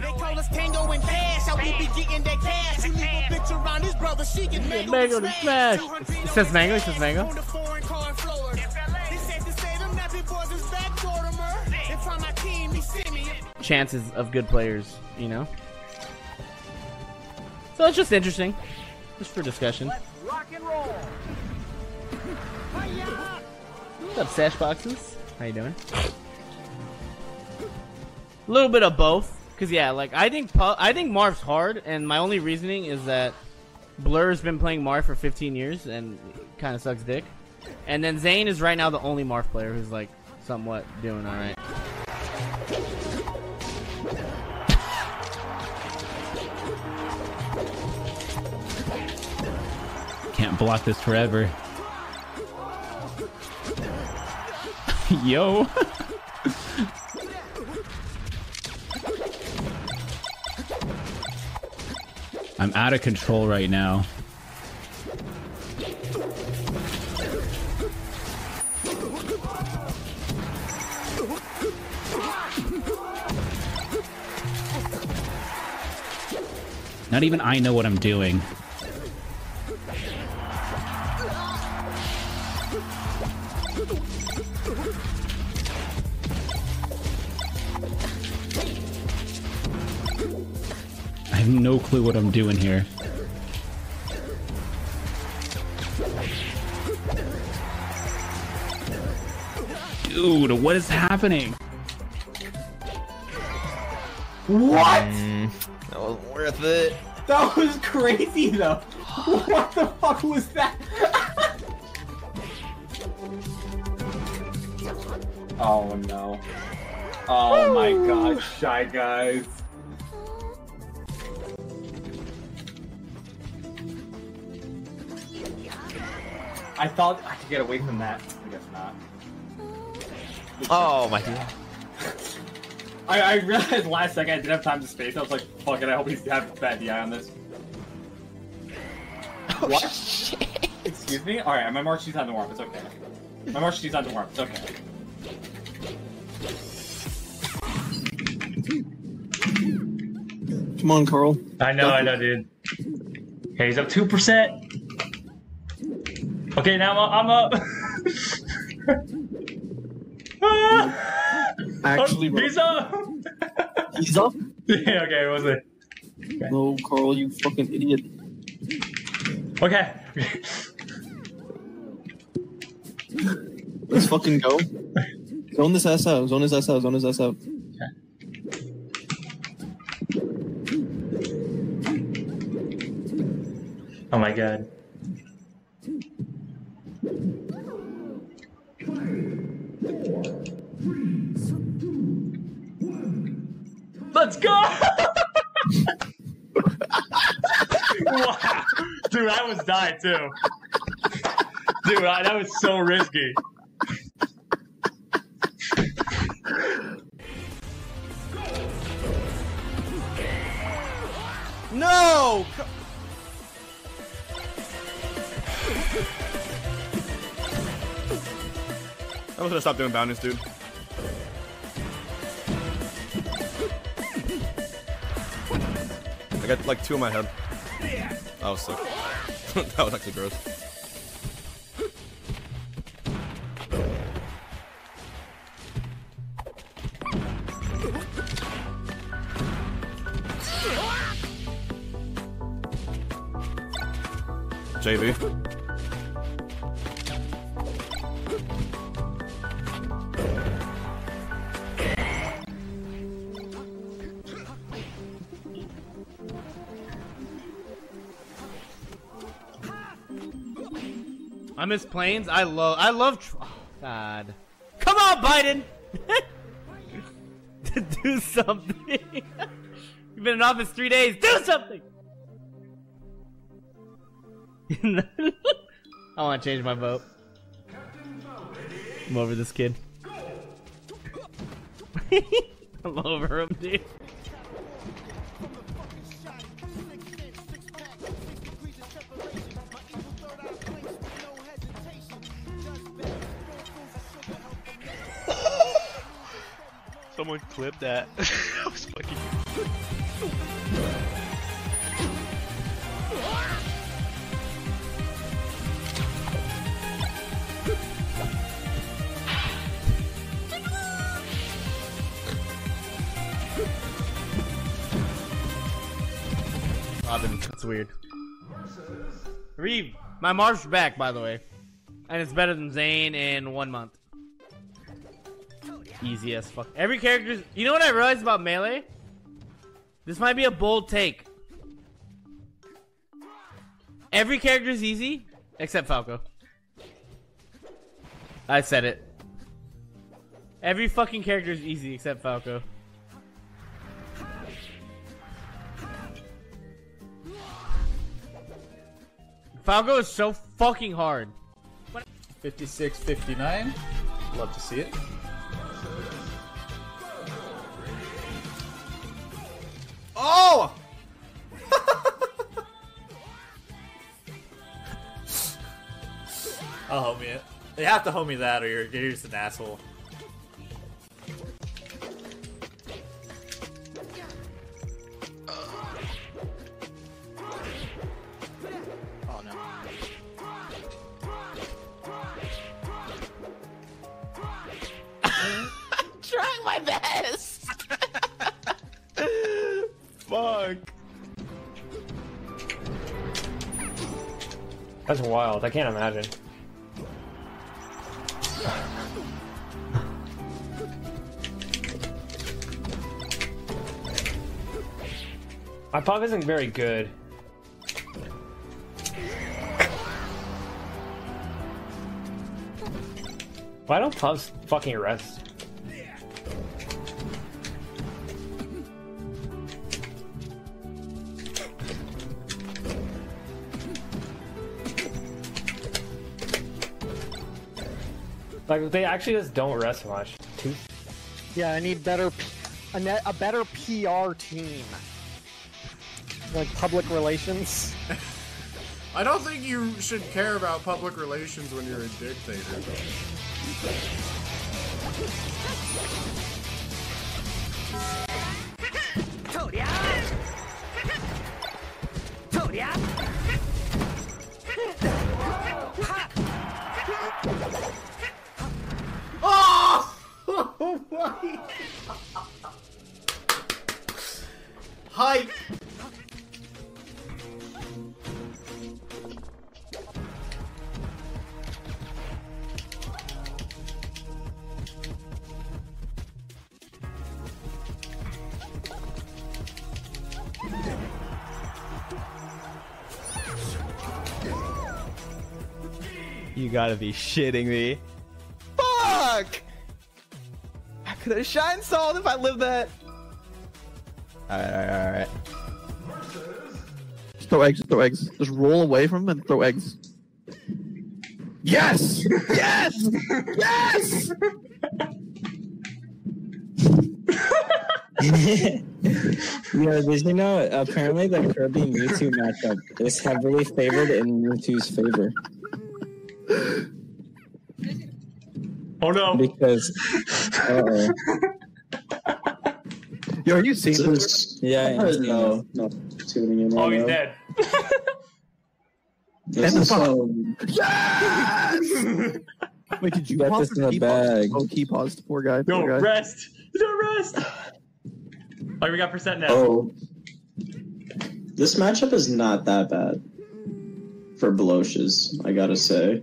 They call us Tango and Cash. How we be getting that cash? You leave a bitch around his brother, she get mango, mango to to smash. smash. It says mango, it says mango. On the foreign car in Florida. They said to say them nappy boys is back Mortimer. If I'm my team, he send me. chances of good players, you know. So it's just interesting, just for discussion. Rock and roll. What's up, Sash Boxes? How you doing? A little bit of both, cause yeah, like I think I think Marth's hard, and my only reasoning is that Blur's been playing Marth for 15 years and kind of sucks dick, and then Zain is right now the only Marth player who's like somewhat doing all right. Can't block this forever. Yo. I'm out of control right now. Not even I know what I'm doing. Clue what I'm doing here. Dude, what is happening? What? Mm, that was worth it. That was crazy though. What the fuck was that? oh no. Oh my god, shy guys. I thought I could get away from that. I guess not. Oh my god. I, I realized last second I didn't have time to space. I was like, fuck it, I hope he's have bad DI on this. Oh, what? Excuse me? Alright, my March D's on the warm, it's okay. My March D's on the warm, it's okay. Come on, Carl. I know, I know, dude. Okay, he's up two percent. Okay, now I'm up. Actually, oh, he's up. he's up. yeah, okay, was it? No, Carl, you fucking idiot. Okay. Let's fucking go. Zone this ass out. Zone his ass out. Zone his ass out. Oh my god. Dude, I was dying too. Dude, I, that was so risky. No! I'm gonna stop doing bounties, dude. I got like two in my head. That was sick. that was actually gross. JV. I miss planes. I love. I love. Oh, God. Come on, Biden. Do something. You've been in office three days. Do something. I want to change my vote. I'm over this kid. I'm over him, dude. Someone clip that. was fucking. Robin, that's weird. Reeve, my Marth's back, by the way. And it's better than Zain in one month. Easy as fuck. Every character's. You know what I realized about Melee? This might be a bold take. Every character's easy, except Falco. I said it. Every fucking character is easy except Falco. Falco is so fucking hard. 56 59. Love to see it. I'll homie it. They have to homie that or you're, you're just an asshole. Oh no. trying my best. Fuck. That's wild. I can't imagine. My pop isn't very good. Why don't pubs fucking rest? Like they actually just don't rest much. Too Yeah, I need better, p- a, net, a better PR team. Like public relations. I don't think you should care about public relations when you're a dictator. You gotta be shitting me. Fuck! I could have shine salt if I lived that. Alright, alright, alright. Just throw eggs, just throw eggs. Just roll away from them and throw eggs. Yes! yes! yes! Yo, did you know apparently the Kirby Mewtwo matchup is heavily favored in Mewtwo's favor? Oh no! Because uh-oh. Yo, are you seeing this? Yeah, I am. no, no, tuning in. Oh, right he's now. dead. This And is the so. Yes! Wait, did you Got pause this in or the he bag. paused? Oh, he paused. Poor guy. No Poor guy. rest. No rest. Alright, we got percent now. Oh, this matchup is not that bad for Belocious, I gotta say.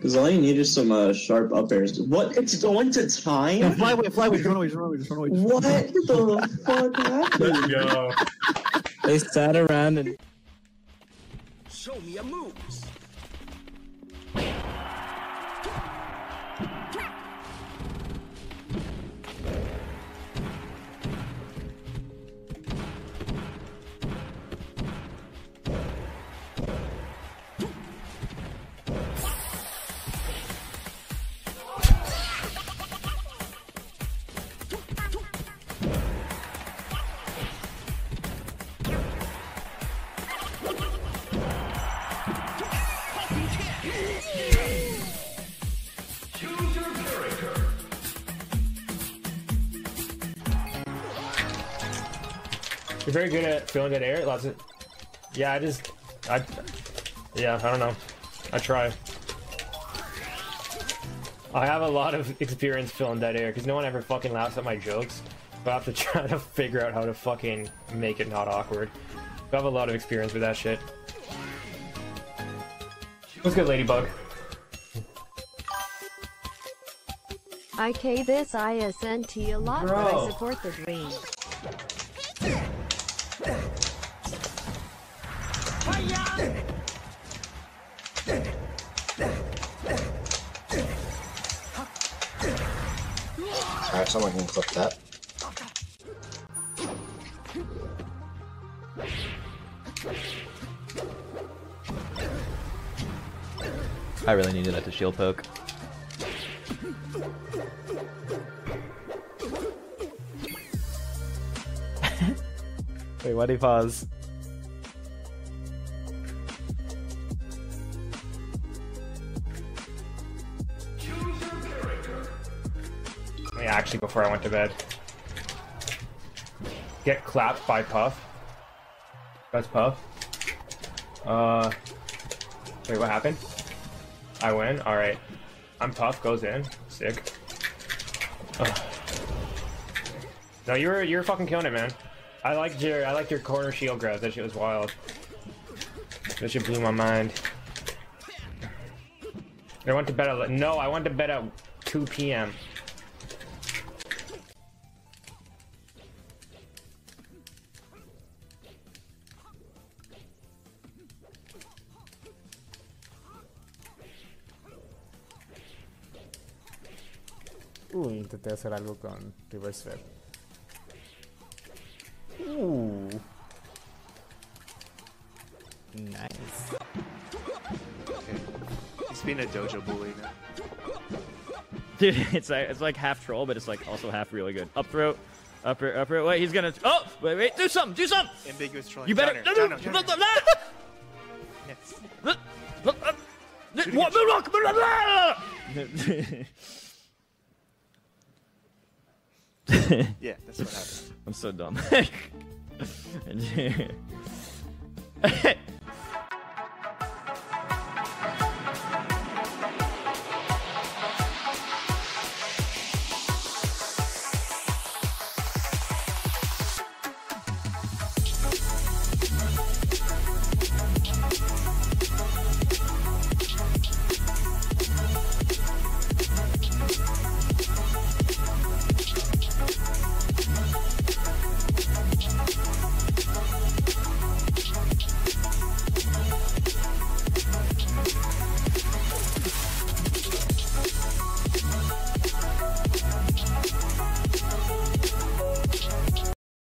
Because all you need is some uh, sharp up airs. What? It's going to No, time? fly away, fly away, just run away, just run away, just run away. Just What the fuck happened? Let's go. They sat around and Show me a moves. You're very good at filling dead air. It Lots of. Yeah, I just. I. Yeah, I don't know. I try. I have a lot of experience filling dead air because no one ever fucking laughs at my jokes. But I have to try to figure out how to fucking make it not awkward. I have a lot of experience with that shit. What's good, Ladybug? IK this ISNT a lot, but I support the dream. Someone can clip that. I really needed that to shield poke. Wait, why'd he pause? Actually, before I went to bed. Get clapped by Puff. That's Puff. Uh. Wait, what happened? I win? Alright. I'm Puff, goes in. Sick. Ugh. No, you were you were fucking killing it, man. I liked your I liked your corner shield grab. That shit was wild. That shit blew my mind. I went to bed at no, I went to bed at 2 p.m. intenté hacer algo con Reverse Fed. Uh. Nice. He's being a dojo bully now. Dude, it's like it's like half troll, but it's like also half really good. Up throw, up throw, up throw. Wait, he's gonna. Oh, wait, wait, do something, do something. Ambiguous trolling. You better. Downer, downer, downer. Yes. What? Yeah, that's what happened. I'm so dumb.